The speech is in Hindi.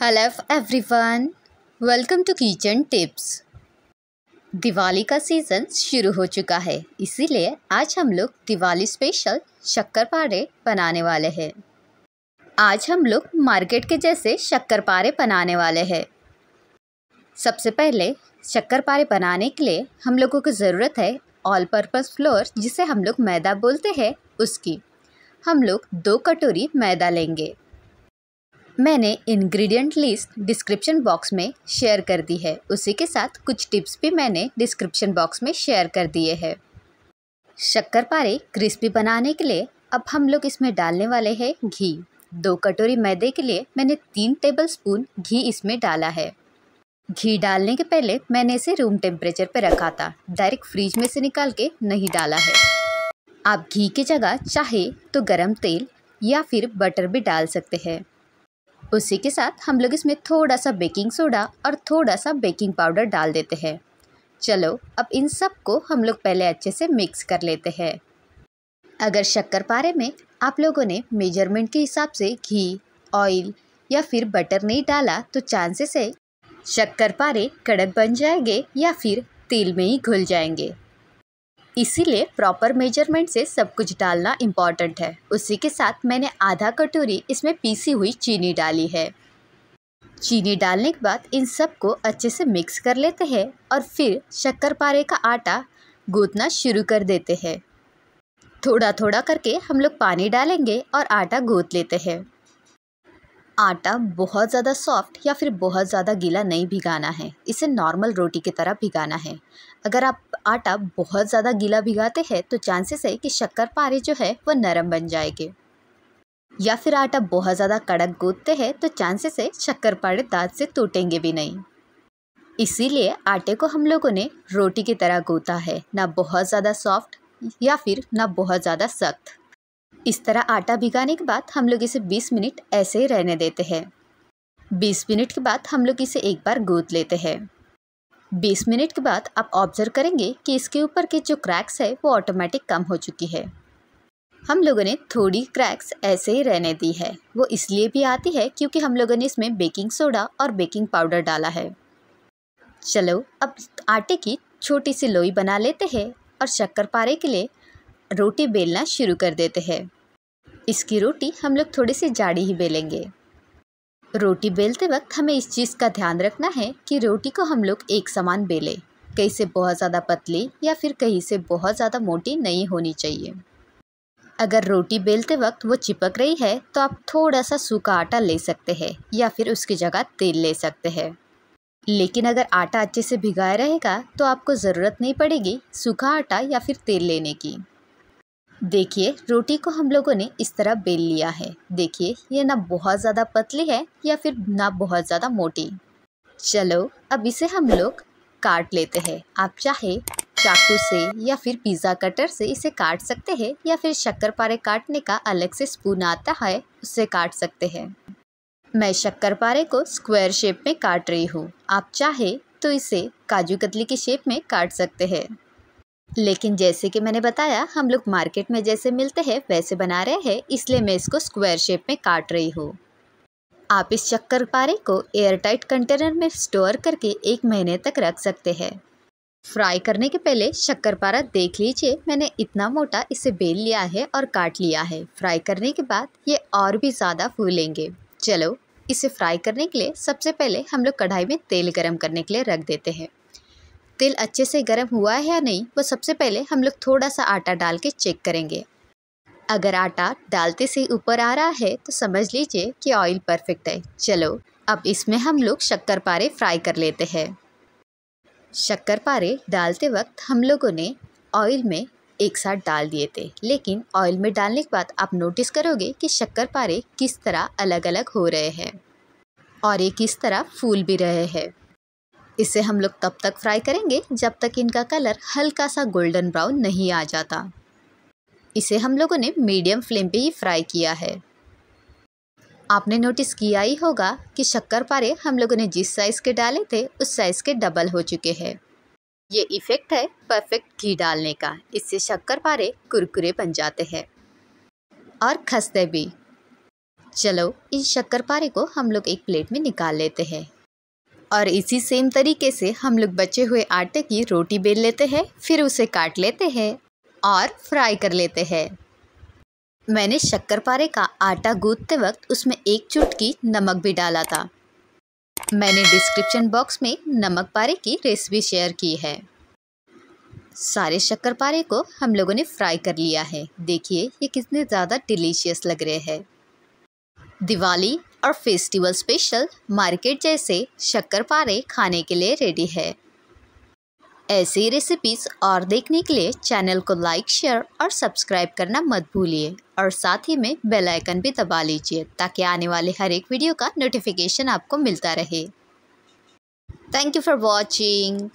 Hello everyone welcome to kitchen tips Diwali का सीज़न शुरू हो चुका है, इसीलिए आज हम लोग दिवाली स्पेशल शक्करपारे बनाने वाले हैं। आज हम लोग मार्केट के जैसे शक्करपारे बनाने वाले हैं। सबसे पहले शक्करपारे बनाने के लिए हम लोगों को ज़रूरत है ऑल पर्पज़ फ्लोर जिसे हम लोग मैदा बोलते हैं, उसकी। हम लोग दो कटोरी मैदा लेंगे। मैंने इंग्रेडिएंट लिस्ट डिस्क्रिप्शन बॉक्स में शेयर कर दी है। उसी के साथ कुछ टिप्स भी मैंने डिस्क्रिप्शन बॉक्स में शेयर कर दिए हैं। शक्करपारे क्रिस्पी बनाने के लिए अब हम लोग इसमें डालने वाले हैं घी। दो कटोरी मैदे के लिए मैंने तीन टेबल स्पून घी इसमें डाला है। घी डालने के पहले मैंने इसे रूम टेम्परेचर पर रखा था। डायरेक्ट फ्रिज में से निकाल के नहीं डाला है। आप घी की जगह चाहे तो गरम तेल या फिर बटर भी डाल सकते हैं। उसी के साथ हम लोग इसमें थोड़ा सा बेकिंग सोडा और थोड़ा सा बेकिंग पाउडर डाल देते हैं। चलो, अब इन सबको हम लोग पहले अच्छे से मिक्स कर लेते हैं। अगर शक्कर पारे में आप लोगों ने मेज़रमेंट के हिसाब से घी, ऑयल या फिर बटर नहीं डाला तो चांसेस है शक्कर पारे कड़क बन जाएँगे या फिर तेल में ही घुल जाएँगे। इसीलिए प्रॉपर मेज़रमेंट से सब कुछ डालना इंपॉर्टेंट है। उसी के साथ मैंने आधा कटोरी इसमें पीसी हुई चीनी डाली है। चीनी डालने के बाद इन सबको अच्छे से मिक्स कर लेते हैं और फिर शक्कर पारे का आटा गूँथना शुरू कर देते हैं। थोड़ा थोड़ा करके हम लोग पानी डालेंगे और आटा गूँथ लेते हैं। आटा बहुत ज़्यादा सॉफ्ट या फिर बहुत ज़्यादा गीला नहीं भिगाना है, इसे नॉर्मल रोटी की तरह भिगाना है। अगर आप आटा बहुत ज़्यादा गीला भिगाते हैं तो चांसेस है कि शक्कर पारे जो है, वो नरम बन जाएँगे। या फिर आटा बहुत ज़्यादा कड़क गूँथते हैं तो चांसेस है शक्कर पारे दाँत से टूटेंगे भी नहीं। इसीलिए आटे को हम लोगों ने रोटी की तरह गूँथा है, ना बहुत ज़्यादा सॉफ्ट या फिर ना बहुत ज़्यादा सख्त। इस तरह आटा भिगाने के बाद हम लोग इसे 20 मिनट ऐसे ही रहने देते हैं। 20 मिनट के बाद हम लोग इसे एक बार गूँथ लेते हैं। 20 मिनट के बाद आप ऑब्ज़र्व करेंगे कि इसके ऊपर के जो क्रैक्स है, वो ऑटोमेटिक कम हो चुकी है। हम लोगों ने थोड़ी क्रैक्स ऐसे ही रहने दी है। वो इसलिए भी आती है क्योंकि हम लोगों ने इसमें बेकिंग सोडा और बेकिंग पाउडर डाला है। चलो, अब आटे की छोटी सी लोई बना लेते हैं और शक्कर पारे के लिए रोटी बेलना शुरू कर देते हैं। इसकी रोटी हम लोग थोड़ी सी जाड़ी ही बेलेंगे। रोटी बेलते वक्त हमें इस चीज़ का ध्यान रखना है कि रोटी को हम लोग एक समान बेलें। कहीं से बहुत ज़्यादा पतली या फिर कहीं से बहुत ज़्यादा मोटी नहीं होनी चाहिए। अगर रोटी बेलते वक्त वो चिपक रही है तो आप थोड़ा सा सूखा आटा ले सकते हैं या फिर उसकी जगह तेल ले सकते हैं। लेकिन अगर आटा अच्छे से भिगाया रहेगा तो आपको ज़रूरत नहीं पड़ेगी सूखा आटा या फिर तेल लेने की। देखिए, रोटी को हम लोगों ने इस तरह बेल लिया है। देखिए, ये ना बहुत ज़्यादा पतली है या फिर ना बहुत ज़्यादा मोटी। चलो, अब इसे हम लोग काट लेते हैं। आप चाहे चाकू से या फिर पिज़्ज़ा कटर से इसे काट सकते हैं या फिर शक्कर पारे काटने का अलग से स्पून आता है, उससे काट सकते हैं। मैं शक्कर पारे को स्क्वायर शेप में काट रही हूँ। आप चाहे तो इसे काजू कतली की शेप में काट सकते हैं। लेकिन जैसे कि मैंने बताया, हम लोग मार्केट में जैसे मिलते हैं, वैसे बना रहे हैं, इसलिए मैं इसको स्क्वायर शेप में काट रही हूँ। आप इस शक्कर पारे को एयरटाइट कंटेनर में स्टोर करके एक महीने तक रख सकते हैं। फ्राई करने के पहले शक्कर पारा देख लीजिए, मैंने इतना मोटा इसे बेल लिया है और काट लिया है। फ्राई करने के बाद ये और भी ज़्यादा फूलेंगे। चलो, इसे फ्राई करने के लिए सबसे पहले हम लोग कढ़ाई में तेल गरम करने के लिए रख देते हैं। तेल अच्छे से गर्म हुआ है या नहीं, वो सबसे पहले हम लोग थोड़ा सा आटा डाल के चेक करेंगे। अगर आटा डालते से ऊपर आ रहा है तो समझ लीजिए कि ऑयल परफेक्ट है। चलो, अब इसमें हम लोग शक्कर पारे फ्राई कर लेते हैं। शक्कर पारे डालते वक्त हम लोगों ने ऑयल में एक साथ डाल दिए थे। लेकिन ऑयल में डालने के बाद आप नोटिस करोगे कि शक्कर पारे किस तरह अलग अलग हो रहे हैं और ये किस तरह फूल भी रहे हैं। इसे हम लोग तब तक फ्राई करेंगे जब तक इनका कलर हल्का सा गोल्डन ब्राउन नहीं आ जाता। इसे हम लोगों ने मीडियम फ्लेम पे ही फ्राई किया है। आपने नोटिस किया ही होगा कि शक्कर पारे हम लोगों ने जिस साइज़ के डाले थे, उस साइज़ के डबल हो चुके हैं। ये इफ़ेक्ट है परफेक्ट घी डालने का। इससे शक्कर पारे कुरकुरे बन जाते हैं। और खसते भी। चलो इस शक्कर पारे को हम लोग एक प्लेट में निकाल लेते हैं। और इसी सेम तरीके से हम लोग बचे हुए आटे की रोटी बेल लेते हैं, फिर उसे काट लेते हैं और फ्राई कर लेते हैं। मैंने शक्कर पारे का आटा गूंदते वक्त उसमें एक चुटकी नमक भी डाला था। मैंने डिस्क्रिप्शन बॉक्स में नमक पारे की रेसिपी शेयर की है। सारे शक्कर पारे को हम लोगों ने फ्राई कर लिया है। देखिए, ये कितने ज़्यादा डिलीशियस लग रहे हैं। दिवाली और फेस्टिवल स्पेशल मार्केट जैसे शक्कर पारे खाने के लिए रेडी है। ऐसी रेसिपीज़ और देखने के लिए चैनल को लाइक शेयर और सब्सक्राइब करना मत भूलिए। और साथ ही में बेल आइकन भी दबा लीजिए ताकि आने वाले हर एक वीडियो का नोटिफिकेशन आपको मिलता रहे। Thank you for watching